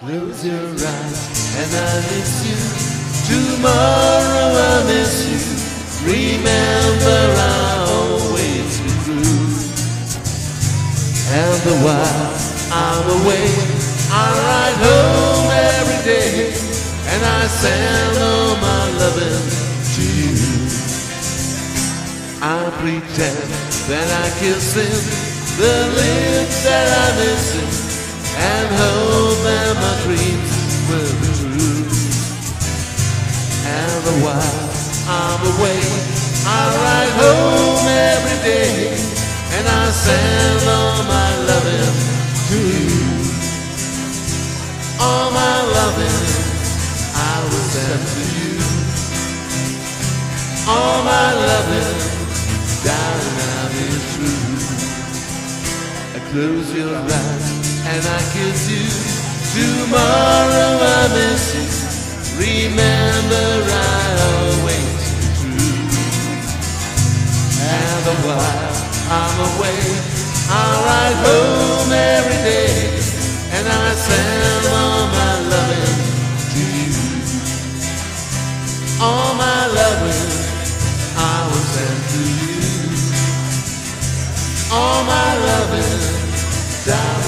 Close your eyes and I miss you. Tomorrow I miss you. Remember I'll always be true. And the while I'm away, I ride home every day and I send all my loving to you. I pretend that I kiss him, the lips that I miss missing, and dreams And the while I'm away, I ride home every day, and I send all my loving to you. All my loving I will send to you. All my loving, darling, I'll be true. I close your eyes and I kiss you. Tomorrow I miss you. Remember I always true. And the while I'm away, I ride home every day, and I send all my loving to you. All my loving I will send to you. All my loving, darling,